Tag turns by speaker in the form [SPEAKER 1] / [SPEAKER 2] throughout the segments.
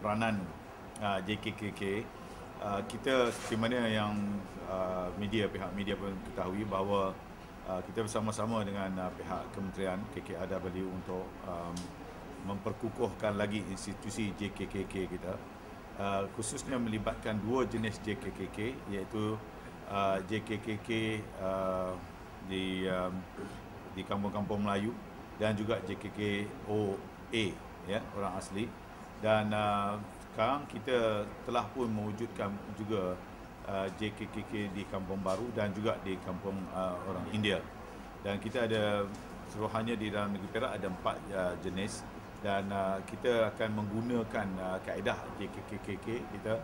[SPEAKER 1] peranan uh, JKKK uh, kita seperti mana yang uh, media pihak media pun ketahui bahawa uh, kita bersama-sama dengan uh, pihak kementerian KKRW untuk um, memperkukuhkan lagi institusi JKKK kita. Uh, khususnya melibatkan dua jenis JKKK iaitu uh, JKKK uh, di um, di kampung-kampung Melayu dan juga JKK OA ya orang asli dan uh, sekarang kita telah pun mewujudkan juga uh, JKKK di Kampung Baru dan juga di Kampung uh, orang India. Dan kita ada seluruhannya di dalam negeri Perak ada empat uh, jenis. Dan uh, kita akan menggunakan uh, kaedah JKKK kita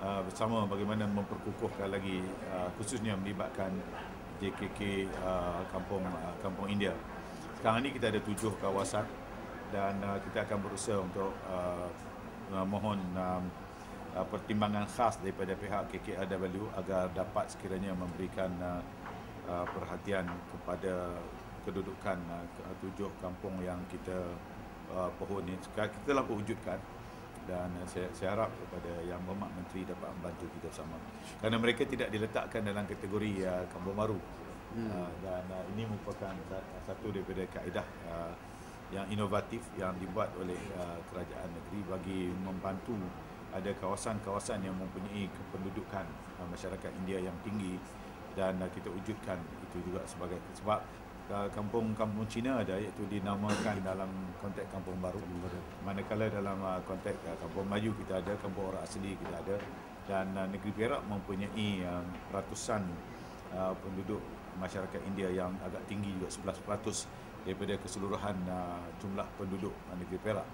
[SPEAKER 1] uh, bersama bagaimana memperkukuhkan lagi uh, khususnya melibatkan JKK uh, Kampung uh, Kampung India. Sekarang ini kita ada tujuh kawasan dan uh, kita akan berusaha untuk uh, uh, mohon um, uh, pertimbangan khas daripada pihak KKRW agar dapat sekiranya memberikan uh, uh, perhatian kepada kedudukan uh, tujuh kampung yang kita uh, pohon ini. Sekarang kita telah wujudkan dan uh, saya, saya harap kepada yang berhormat menteri dapat membantu kita bersama kerana mereka tidak diletakkan dalam kategori uh, kampung baru hmm. uh, dan uh, ini merupakan satu daripada kaedah uh, yang inovatif yang dibuat oleh uh, kerajaan negeri bagi membantu ada kawasan-kawasan yang mempunyai kependudukan uh, masyarakat India yang tinggi dan uh, kita wujudkan itu juga sebagai sebab uh, kampung-kampung Cina ada iaitu dinamakan dalam konteks kampung baru. Manakala dalam uh, konteks uh, kampung Melayu kita ada kampung orang asli kita ada dan uh, negeri Perak mempunyai uh, ratusan uh, penduduk masyarakat India yang agak tinggi juga 11% daripada keseluruhan uh, jumlah penduduk negeri Perak.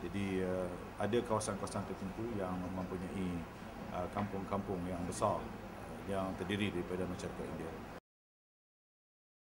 [SPEAKER 1] Jadi uh, ada kawasan-kawasan tertentu yang mempunyai uh, kampung-kampung yang besar yang terdiri daripada masyarakat India.